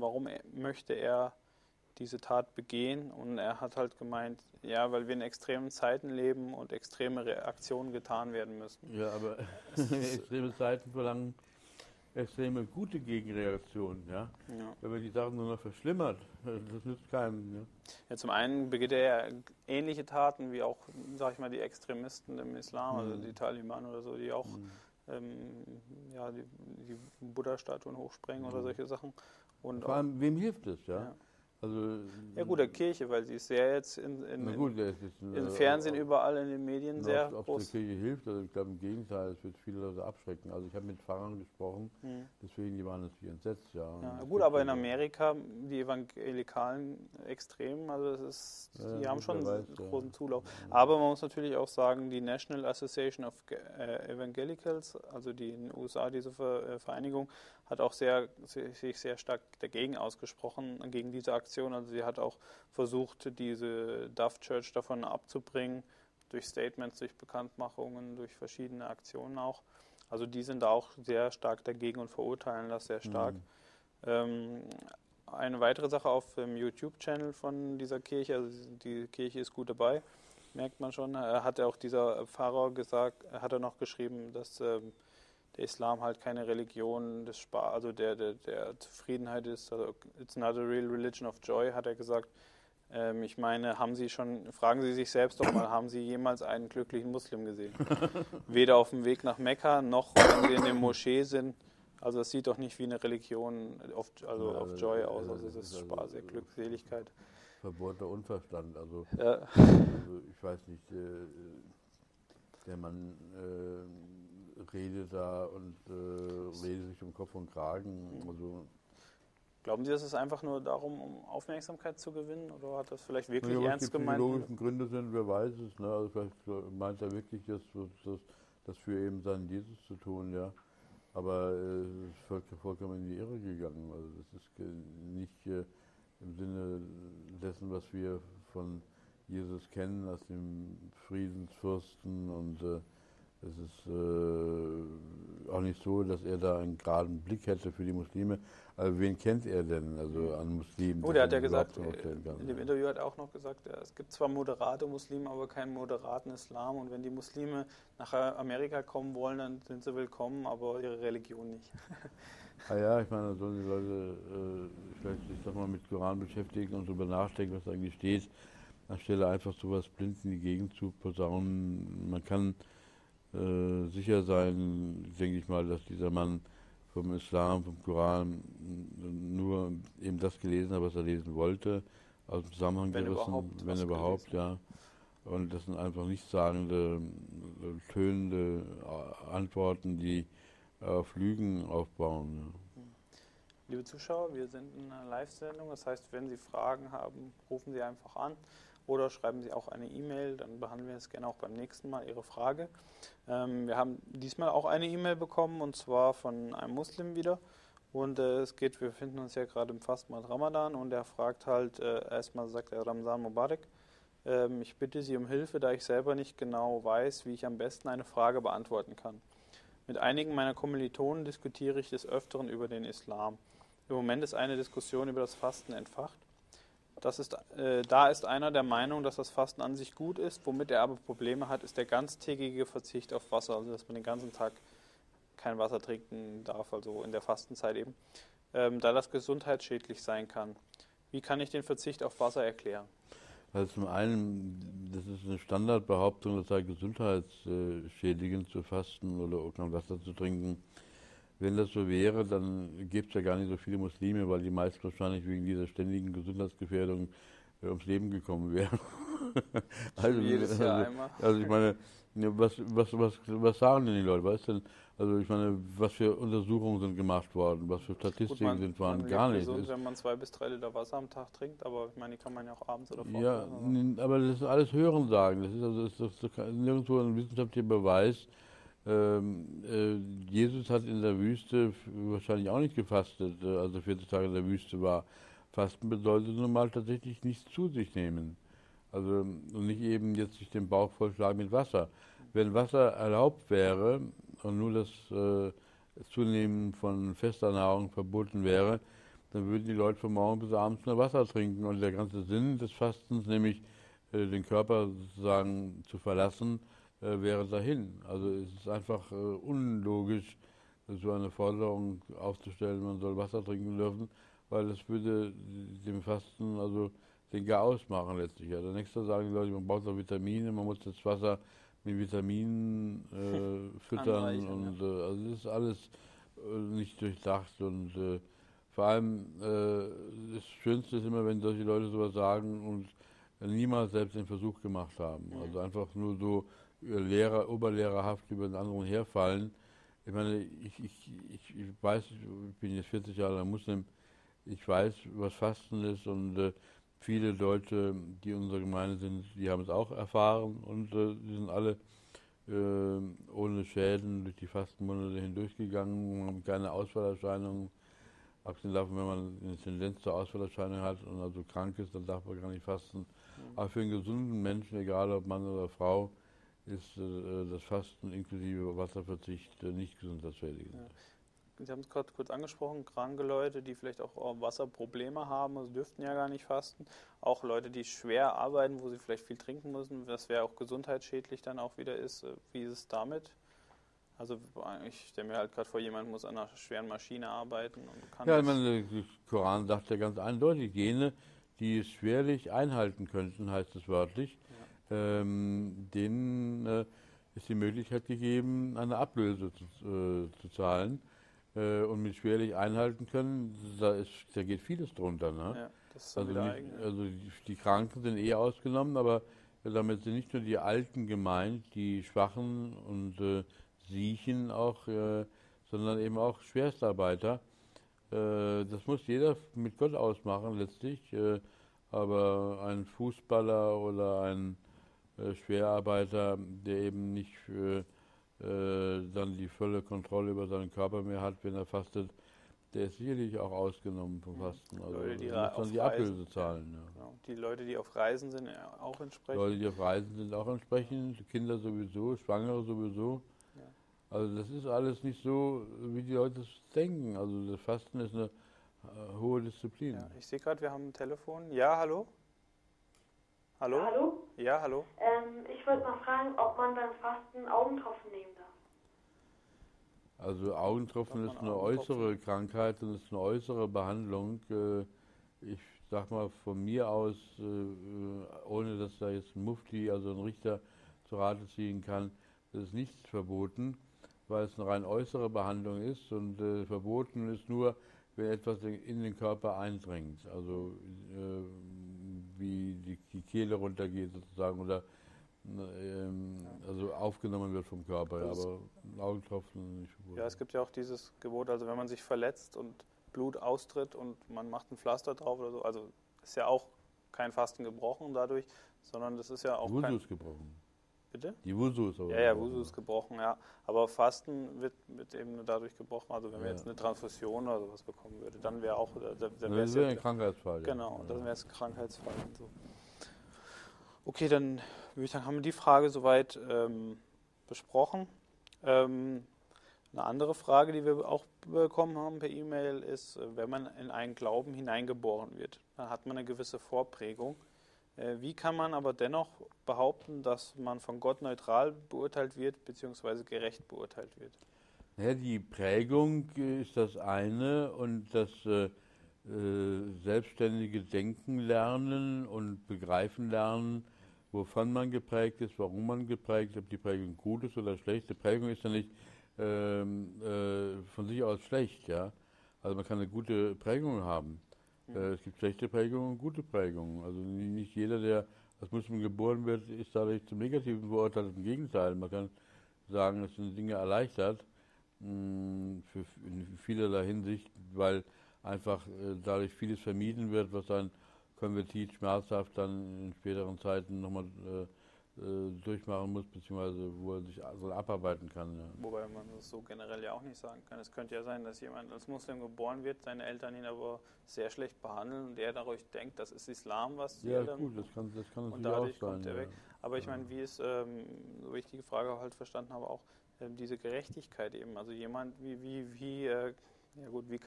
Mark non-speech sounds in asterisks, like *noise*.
warum möchte er diese Tat begehen. Und er hat halt gemeint, ja, weil wir in extremen Zeiten leben und extreme Reaktionen getan werden müssen. Ja, aber *laughs* extreme Zeiten verlangen extreme gute Gegenreaktionen. Ja? ja? Wenn man die Sachen nur noch verschlimmert, das nützt keinem. Ja? ja zum einen begeht er ja ähnliche Taten wie auch, sag ich mal, die Extremisten im Islam, also mhm. also die Taliban oder so, die auch mhm. ähm, ja, die, die Buddha-Statuen hochsprengen mhm. oder solche Sachen. Und Vor allem, wem hilft es, ja? ja. Also, ja gut, der Kirche, weil sie ist sehr jetzt in, in, gut, ist, im äh, Fernsehen, überall in den Medien sehr ob, groß. Ob der Kirche hilft, also ich glaube im Gegenteil, es wird viele Leute abschrecken. Also ich habe mit Pfarrern gesprochen, hm. deswegen die waren natürlich entsetzt. Ja, ja gut, aber in Amerika, die evangelikalen Extremen, also das ist, die ja, haben schon weiß, einen großen ja. Zulauf. Aber man muss natürlich auch sagen, die National Association of äh, Evangelicals, also die in den USA, diese äh, Vereinigung, hat auch sehr, sich sehr stark dagegen ausgesprochen, gegen diese Aktion. Also sie hat auch versucht, diese Duff Church davon abzubringen, durch Statements, durch Bekanntmachungen, durch verschiedene Aktionen auch. Also die sind da auch sehr stark dagegen und verurteilen das sehr stark. Mhm. Ähm, eine weitere Sache auf dem YouTube-Channel von dieser Kirche, also die Kirche ist gut dabei, merkt man schon, hat auch dieser Pfarrer gesagt, hat er noch geschrieben, dass ähm, der Islam halt keine Religion des Spar also der, der, der Zufriedenheit ist. Also it's not a real religion of joy, hat er gesagt. Ähm, ich meine, haben Sie schon, fragen Sie sich selbst doch mal, haben Sie jemals einen glücklichen Muslim gesehen? *laughs* Weder auf dem Weg nach Mekka noch wenn Sie in der Moschee sind. Also es sieht doch nicht wie eine Religion of, also ja, of Joy aus, also es ist Spaß, also, Glückseligkeit. Verbotener Unverstand, also, ja. also ich weiß nicht, äh, der Mann äh, redet da und äh, redet sich um Kopf und Kragen. Also Glauben Sie, dass es einfach nur darum, um Aufmerksamkeit zu gewinnen oder hat das vielleicht wirklich ja, ernst gemeint? Die logischen Gründe sind, wer weiß es. Ne? Also vielleicht meint er wirklich, das, das, das für eben seinen Jesus zu tun, ja. Aber es äh, ist vollkommen in die Irre gegangen. Also das ist nicht äh, im Sinne dessen, was wir von Jesus kennen, als dem Friedensfürsten und äh, es ist äh, auch nicht so, dass er da einen geraden Blick hätte für die Muslime. Also wen kennt er denn also an Muslimen? Oh, der hat ja gesagt, in dem Interview hat er auch noch gesagt, es gibt zwar moderate Muslime, aber keinen moderaten Islam. Und wenn die Muslime nach Amerika kommen wollen, dann sind sie willkommen, aber ihre Religion nicht. *laughs* ah ja, ich meine, da sollen die Leute äh, vielleicht sich doch mal mit Koran beschäftigen und darüber nachdenken, was da eigentlich steht, anstelle einfach sowas blind in die Gegend zu posaunen. Man kann äh, sicher sein, denke ich mal, dass dieser Mann vom Islam, vom Koran nur eben das gelesen hat, was er lesen wollte, aus dem Zusammenhang wenn gerissen, überhaupt, wenn überhaupt, ja. Und das sind einfach nichtssagende, tönende Antworten, die auf Lügen aufbauen. Ja. Liebe Zuschauer, wir sind in einer Live-Sendung, das heißt, wenn Sie Fragen haben, rufen Sie einfach an oder schreiben Sie auch eine E-Mail, dann behandeln wir es gerne auch beim nächsten Mal, Ihre Frage. Ähm, wir haben diesmal auch eine E-Mail bekommen und zwar von einem Muslim wieder. Und äh, es geht, wir befinden uns ja gerade im Fastmonat Ramadan und er fragt halt, äh, erstmal sagt er Ramzan Mubarak. Ähm, ich bitte Sie um Hilfe, da ich selber nicht genau weiß, wie ich am besten eine Frage beantworten kann. Mit einigen meiner Kommilitonen diskutiere ich des Öfteren über den Islam. Im Moment ist eine Diskussion über das Fasten entfacht. Das ist, äh, da ist einer der Meinung, dass das Fasten an sich gut ist. Womit er aber Probleme hat, ist der ganztägige Verzicht auf Wasser, also dass man den ganzen Tag kein Wasser trinken darf, also in der Fastenzeit eben, ähm, da das gesundheitsschädlich sein kann. Wie kann ich den Verzicht auf Wasser erklären? Also zum einen, das ist eine Standardbehauptung, das sei gesundheitsschädigend zu fasten oder auch kein Wasser zu trinken. Wenn das so wäre, dann gäbe es ja gar nicht so viele Muslime, weil die meisten wahrscheinlich wegen dieser ständigen Gesundheitsgefährdung äh, ums Leben gekommen wären. *laughs* also, Jedes Jahr also, einmal. Also ich meine, was, was, was, was sagen denn die Leute? Weißt du, also ich meine, was für Untersuchungen sind gemacht worden, was für Statistiken Gut, man, sind waren, gar nicht. Gesund, wenn man zwei bis drei Liter Wasser am Tag trinkt, aber ich meine, die kann man ja auch abends oder vormittags. Ja, aber das ist alles Hörensagen. Das ist also das ist nirgendwo ein wissenschaftlicher Beweis, ähm, äh, Jesus hat in der Wüste wahrscheinlich auch nicht gefastet, äh, also 40 Tage in der Wüste war. Fasten bedeutet nun mal tatsächlich nichts zu sich nehmen. Also und nicht eben jetzt sich den Bauch vollschlagen mit Wasser. Wenn Wasser erlaubt wäre und nur das äh, Zunehmen von fester Nahrung verboten wäre, dann würden die Leute von morgen bis abends nur Wasser trinken. Und der ganze Sinn des Fastens, nämlich äh, den Körper sozusagen zu verlassen, wäre dahin. Also es ist einfach äh, unlogisch, so eine Forderung aufzustellen, man soll Wasser trinken dürfen, weil das würde dem Fasten also den Chaos machen letztlich. Ja. Der nächste sagen die Leute, man braucht noch Vitamine, man muss das Wasser mit Vitaminen äh, *laughs* füttern und äh, also das ist alles äh, nicht durchdacht und äh, vor allem äh, das Schönste ist immer, wenn solche Leute sowas sagen und niemals selbst den Versuch gemacht haben. Mhm. Also einfach nur so Lehrer, oberlehrerhaft über den anderen herfallen. Ich meine, ich, ich, ich, ich weiß, ich bin jetzt 40 Jahre Muslim, ich weiß, was Fasten ist und äh, viele Leute, die in unserer Gemeinde sind, die haben es auch erfahren und äh, die sind alle äh, ohne Schäden durch die Fastenmonate hindurchgegangen, haben keine Ausfallerscheinungen Abgesehen davon, wenn man eine Tendenz zur Ausfallerscheinung hat und also krank ist, dann darf man gar nicht fasten. Aber für einen gesunden Menschen, egal ob Mann oder Frau, ist äh, das Fasten inklusive Wasserverzicht äh, nicht gesundheitsschädigend. Ja. Sie haben es gerade kurz angesprochen, kranke Leute, die vielleicht auch Wasserprobleme haben, also dürften ja gar nicht fasten. Auch Leute, die schwer arbeiten, wo sie vielleicht viel trinken müssen, das wäre auch gesundheitsschädlich dann auch wieder ist. Äh, wie ist es damit? Also ich stelle mir halt gerade vor, jemand muss an einer schweren Maschine arbeiten und kann. Ja, ich meine, der Koran sagt ja ganz eindeutig, jene, die es schwerlich einhalten könnten, heißt es wörtlich, ja. ähm, denen äh, ist die Möglichkeit gegeben, eine Ablöse zu, äh, zu zahlen. Äh, und mit schwerlich einhalten können, da, ist, da geht vieles drunter. Ne? Ja, also, nicht, also die, die Kranken sind eh ausgenommen, aber damit sind nicht nur die Alten gemeint, die Schwachen und äh, Siechen auch, äh, sondern eben auch Schwerstarbeiter. Äh, das muss jeder mit Gott ausmachen letztlich, äh, aber ein Fußballer oder ein äh, Schwerarbeiter, der eben nicht dann die volle Kontrolle über seinen Körper mehr hat, wenn er fastet, der ist sicherlich auch ausgenommen vom Fasten. Also Leute, die muss dann die Ablöse zahlen. Ja. Genau. Die Leute, die auf Reisen sind, auch entsprechend. Leute, die auf Reisen sind, auch entsprechend. Kinder sowieso, Schwangere sowieso. Also das ist alles nicht so, wie die Leute es denken. Also das Fasten ist eine äh, hohe Disziplin. Ja, ich sehe gerade, wir haben ein Telefon. Ja, hallo? Hallo? Ja, hallo? Ja, hallo? Ähm, ich wollte mal fragen, ob man beim Fasten Augentropfen nehmen darf. Also Augentropfen ist eine äußere Krankheit und ist eine äußere Behandlung. Äh, ich sag mal von mir aus, äh, ohne dass da jetzt ein Mufti, also ein Richter zu Rate ziehen kann, das ist nichts verboten weil es eine rein äußere Behandlung ist und äh, verboten ist nur, wenn etwas in den Körper eindringt, also äh, wie die, die, Kehle runtergeht sozusagen oder ähm, also aufgenommen wird vom Körper, ja, aber Augentropfen nicht verboten. Ja, es gibt ja auch dieses Gebot, also wenn man sich verletzt und Blut austritt und man macht ein Pflaster drauf oder so, also ist ja auch kein Fasten gebrochen dadurch, sondern das ist ja auch Wusu kein... ist gebrochen. Bitte? Die Wusu ist aber. Ja, ja, Wusu ist gebrochen, ja. Aber Fasten wird, wird eben dadurch gebrochen. Also wenn ja. wir jetzt eine Transfusion oder sowas bekommen würde, dann wäre auch. Dann, dann wäre es ein Krankheitsfall. Genau, ja. dann wäre es ein Krankheitsfall. Und so. Okay, dann würde ich sagen, haben wir die Frage soweit ähm, besprochen. Ähm, eine andere Frage, die wir auch bekommen haben per E-Mail, ist, äh, wenn man in einen Glauben hineingeboren wird, dann hat man eine gewisse Vorprägung. Äh, wie kann man aber dennoch behaupten, dass man von Gott neutral beurteilt wird, beziehungsweise gerecht beurteilt wird? Ja, die Prägung ist das eine und das äh, äh, selbstständige Denken lernen und begreifen lernen, wovon man geprägt ist, warum man geprägt ist, ob die Prägung gut ist oder schlecht. Die Prägung ist ja nicht ähm, äh, von sich aus schlecht, ja. Also man kann eine gute Prägung haben. Äh, es gibt schlechte Prägungen und gute Prägungen. Also nicht jeder, der als Muslim geboren wird, ist dadurch zum Negativen verurteilt. Im Gegenteil, man kann sagen, es sind Dinge erleichtert mm, für, in vielerlei Hinsicht, weil einfach äh, dadurch vieles vermieden wird, was ein Konvertit schmerzhaft dann in späteren Zeiten nochmal äh, durchmachen muss, beziehungsweise wo er sich also abarbeiten kann. Ja. Wobei man das so generell ja auch nicht sagen kann. Es könnte ja sein, dass jemand als Muslim geboren wird, seine Eltern ihn aber sehr schlecht behandeln und er dadurch denkt, das ist Islam, was die ja, Eltern... gut, das kann, das kann natürlich auch sein. Kommt er ja. weg. Aber ich meine, wie es, ähm, so ich die Frage halt verstanden habe, auch ähm, diese Gerechtigkeit eben. Also jemand, wie, wie, wie, äh, ja gut, wie